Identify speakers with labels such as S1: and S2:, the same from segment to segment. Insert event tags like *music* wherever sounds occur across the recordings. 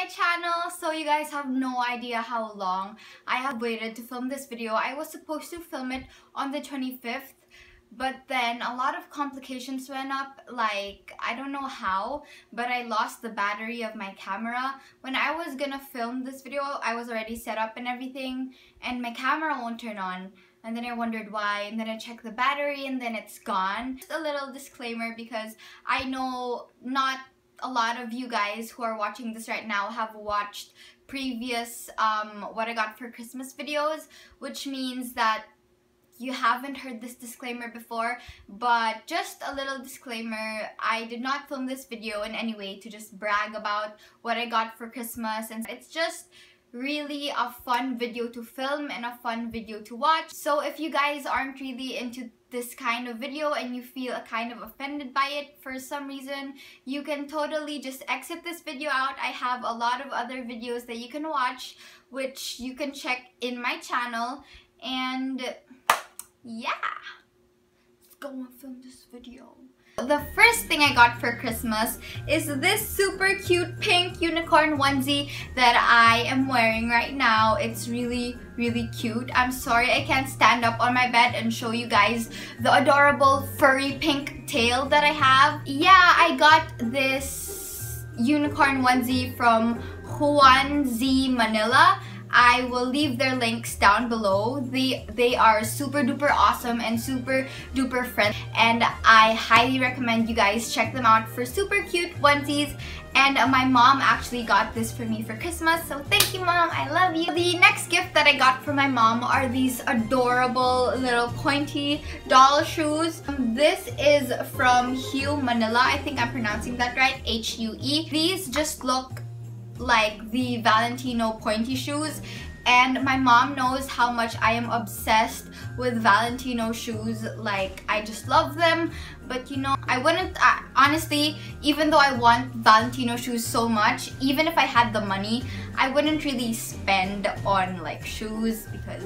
S1: my channel! So you guys have no idea how long I have waited to film this video. I was supposed to film it on the 25th but then a lot of complications went up like I don't know how but I lost the battery of my camera when I was gonna film this video I was already set up and everything and my camera won't turn on and then I wondered why and then I checked the battery and then it's gone just a little disclaimer because I know not a lot of you guys who are watching this right now have watched previous um, what I got for Christmas videos, which means that you haven't heard this disclaimer before, but just a little disclaimer, I did not film this video in any way to just brag about what I got for Christmas and it's just really a fun video to film and a fun video to watch. So if you guys aren't really into this kind of video and you feel a kind of offended by it for some reason, you can totally just exit this video out. I have a lot of other videos that you can watch which you can check in my channel and yeah, let's go and film this video. The first thing I got for Christmas is this super cute pink unicorn onesie that I am wearing right now. It's really, really cute. I'm sorry I can't stand up on my bed and show you guys the adorable furry pink tail that I have. Yeah, I got this unicorn onesie from Juansie Manila. I will leave their links down below. They, they are super duper awesome and super duper friendly and I highly recommend you guys check them out for super cute onesies. And my mom actually got this for me for Christmas so thank you mom. I love you. The next gift that I got for my mom are these adorable little pointy doll shoes. This is from Hue Manila. I think I'm pronouncing that right. H-U-E these just look like the Valentino pointy shoes. And my mom knows how much I am obsessed with Valentino shoes. Like I just love them. But you know I wouldn't uh, honestly even though I want Valentino shoes so much even if I had the money I wouldn't really spend on like shoes because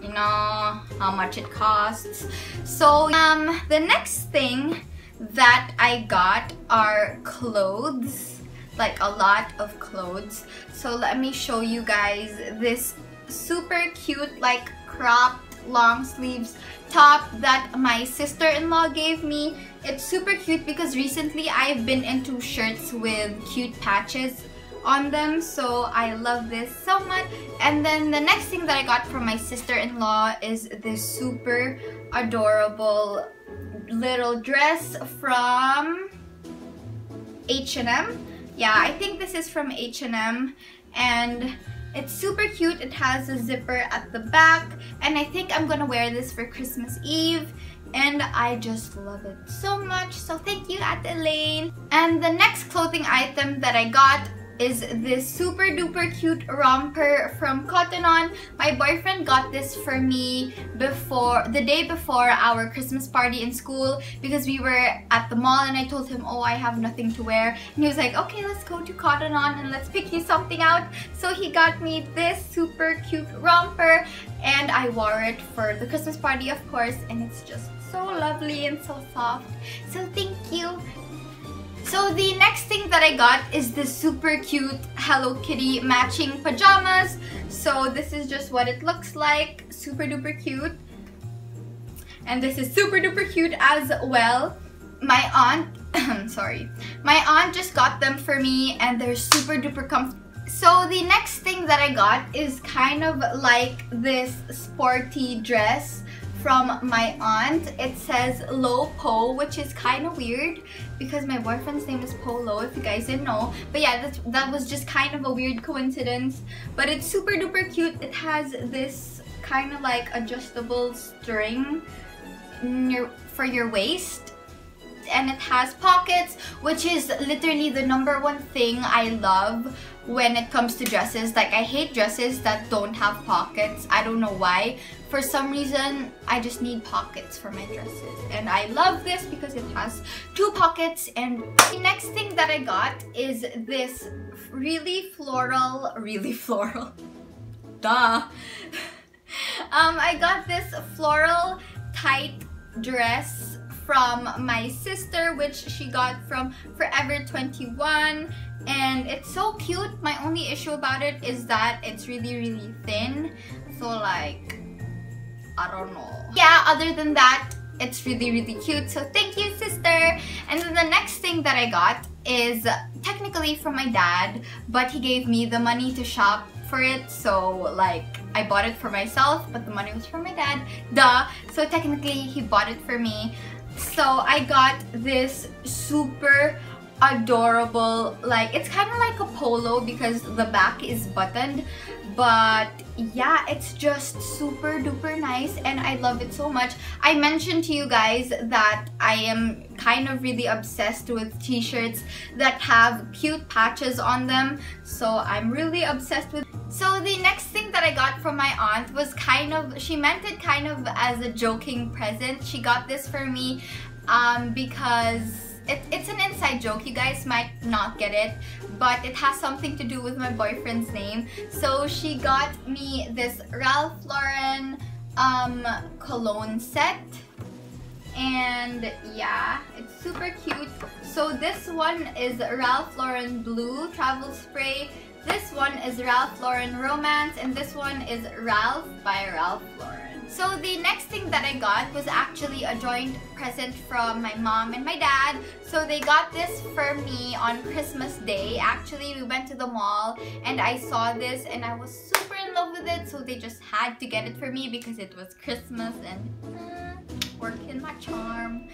S1: you know how much it costs. So um the next thing that I got are clothes like a lot of clothes. So let me show you guys this super cute like cropped long sleeves top that my sister-in-law gave me. It's super cute because recently I've been into shirts with cute patches on them so I love this so much and then the next thing that I got from my sister-in-law is this super adorable little dress from H&M yeah, I think this is from H&M and it's super cute. It has a zipper at the back and I think I'm gonna wear this for Christmas Eve and I just love it so much. So thank you, Ate Elaine. And the next clothing item that I got is this super duper cute romper from Cotton On. My boyfriend got this for me before the day before our Christmas party in school because we were at the mall and I told him, oh, I have nothing to wear. And he was like, okay, let's go to Cotton On and let's pick you something out. So he got me this super cute romper and I wore it for the Christmas party, of course, and it's just so lovely and so soft. So thank you. So the next thing that I got is this super cute Hello Kitty matching pajamas. So this is just what it looks like. Super duper cute. And this is super duper cute as well. My aunt, I'm *clears throat* sorry, my aunt just got them for me and they're super duper comfortable. So the next thing that I got is kind of like this sporty dress from my aunt. It says low Po, which is kind of weird because my boyfriend's name is Polo, if you guys didn't know. But yeah, that, that was just kind of a weird coincidence. But it's super duper cute. It has this kind of like adjustable string for your waist and it has pockets which is literally the number one thing I love when it comes to dresses. Like I hate dresses that don't have pockets. I don't know why. For some reason I just need pockets for my dresses. And I love this because it has two pockets. And the next thing that I got is this really floral really *laughs* floral duh. *laughs* Um, I got this floral tight dress from my sister, which she got from Forever 21. And it's so cute. My only issue about it is that it's really, really thin. So like, I don't know. Yeah, other than that, it's really, really cute. So thank you, sister. And then the next thing that I got is technically from my dad, but he gave me the money to shop for it. So like, I bought it for myself, but the money was for my dad. Duh. So technically, he bought it for me. So I got this super adorable, like, it's kind of like a polo because the back is buttoned. But yeah, it's just super duper nice and I love it so much. I mentioned to you guys that I am kind of really obsessed with t-shirts that have cute patches on them. So I'm really obsessed with so the next thing that I got from my aunt was kind of, she meant it kind of as a joking present. She got this for me um, because it, it's an inside joke. You guys might not get it, but it has something to do with my boyfriend's name. So she got me this Ralph Lauren um, cologne set. And yeah, it's super cute. So this one is Ralph Lauren Blue Travel Spray. This one is Ralph Lauren Romance and this one is Ralph by Ralph Lauren. So the next thing that I got was actually a joint present from my mom and my dad. So they got this for me on Christmas Day. Actually, we went to the mall and I saw this and I was super in love with it. So they just had to get it for me because it was Christmas and uh, working my charm.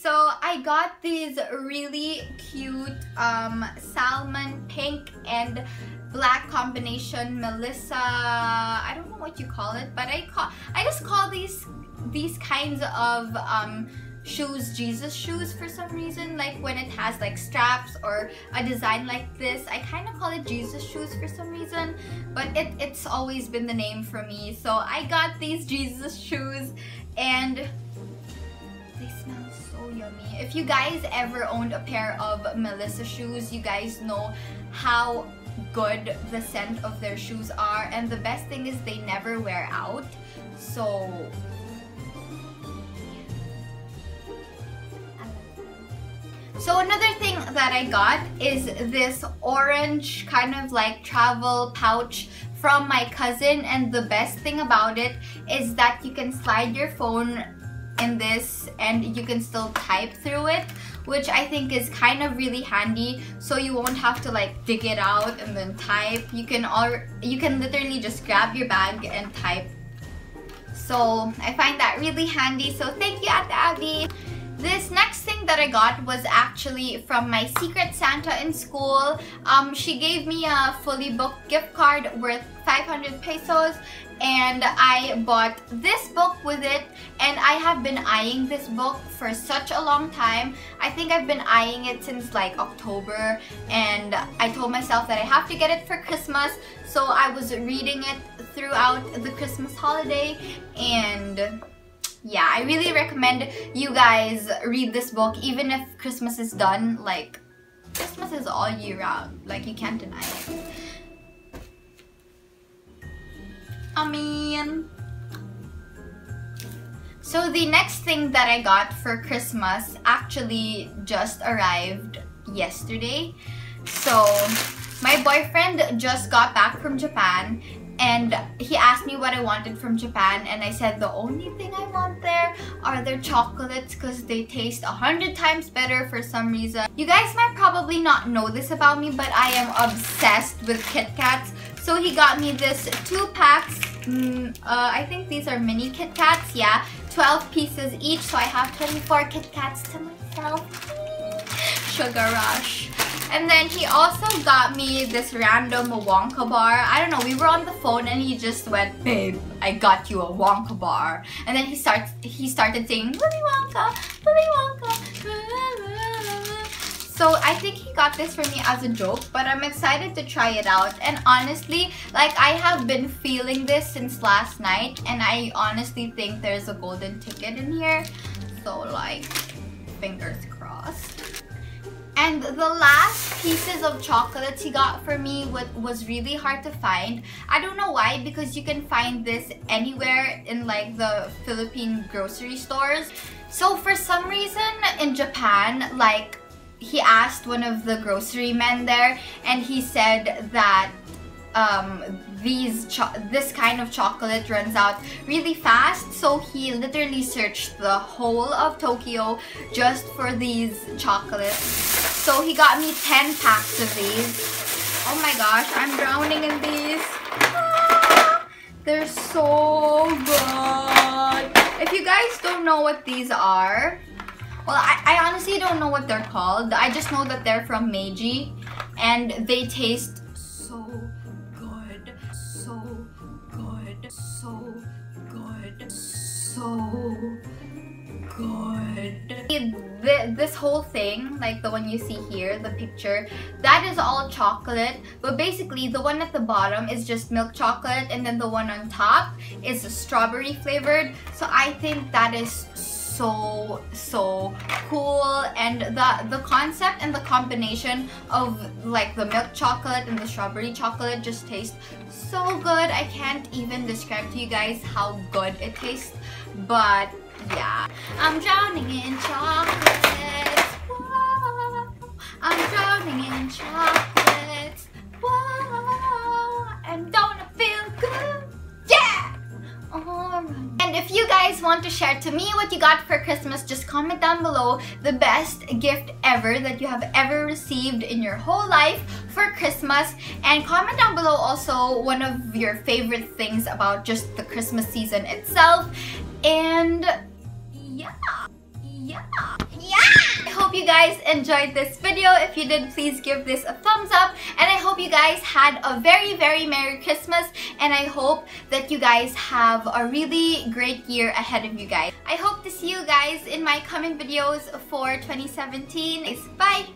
S1: So I got these really cute um, salmon pink and black combination Melissa I don't know what you call it but I call I just call these these kinds of um, shoes Jesus shoes for some reason. Like when it has like straps or a design like this I kind of call it Jesus shoes for some reason but it, it's always been the name for me. So I got these Jesus shoes and they smell yummy if you guys ever owned a pair of Melissa shoes you guys know how good the scent of their shoes are and the best thing is they never wear out. So So another thing that I got is this orange kind of like travel pouch from my cousin and the best thing about it is that you can slide your phone in this and you can still type through it which I think is kind of really handy. So you won't have to like dig it out and then type. You can all you can literally just grab your bag and type. So I find that really handy. So thank you Ate Abby this next thing that I got was actually from my Secret Santa in school. Um, she gave me a fully booked gift card worth 500 pesos and I bought this book with it and I have been eyeing this book for such a long time. I think I've been eyeing it since like October and I told myself that I have to get it for Christmas so I was reading it throughout the Christmas holiday and yeah, I really recommend you guys read this book even if Christmas is done. Like, Christmas is all year round. Like, you can't deny it. I mean... So the next thing that I got for Christmas actually just arrived yesterday. So my boyfriend just got back from Japan and he asked me what I wanted from Japan and I said the only thing I want there are their chocolates because they taste a hundred times better for some reason. You guys might probably not know this about me but I am obsessed with Kit Kats. So he got me this two packs, mm, uh, I think these are mini Kit Kats, yeah, 12 pieces each so I have 24 Kit Kats to myself. *laughs* Sugar rush. And then he also got me this random Wonka bar. I don't know, we were on the phone and he just went, babe, I got you a Wonka bar. And then he starts he started saying, Willy Wonka, Willy Wonka. So I think he got this for me as a joke, but I'm excited to try it out. And honestly, like I have been feeling this since last night and I honestly think there's a golden ticket in here. So like, fingers crossed. And the last pieces of chocolates he got for me was really hard to find. I don't know why because you can find this anywhere in like the Philippine grocery stores. So for some reason in Japan, like he asked one of the grocery men there and he said that um, these this kind of chocolate runs out really fast so he literally searched the whole of Tokyo just for these chocolates so he got me 10 packs of these oh my gosh I'm drowning in these ah, they're so good if you guys don't know what these are well I, I honestly don't know what they're called I just know that they're from Meiji and they taste so good. So good. So good. so. This whole thing, like the one you see here, the picture, that is all chocolate. But basically, the one at the bottom is just milk chocolate and then the one on top is strawberry flavored. So I think that is so so cool and the the concept and the combination of like the milk chocolate and the strawberry chocolate just tastes so good I can't even describe to you guys how good it tastes but yeah I'm drowning in chocolate Whoa. I'm drowning in chocolate Whoa. and don't it feel good yeah alright and if you guys want to share to me what you got for Christmas, just comment down below the best gift ever that you have ever received in your whole life for Christmas. And comment down below also one of your favorite things about just the Christmas season itself. And yeah, yeah, yeah! I hope you guys enjoyed this video. If you did, please give this a thumbs up. And I hope you guys had a very, very Merry Christmas. And I hope that you guys have a really great year ahead of you guys. I hope to see you guys in my coming videos for 2017. Bye!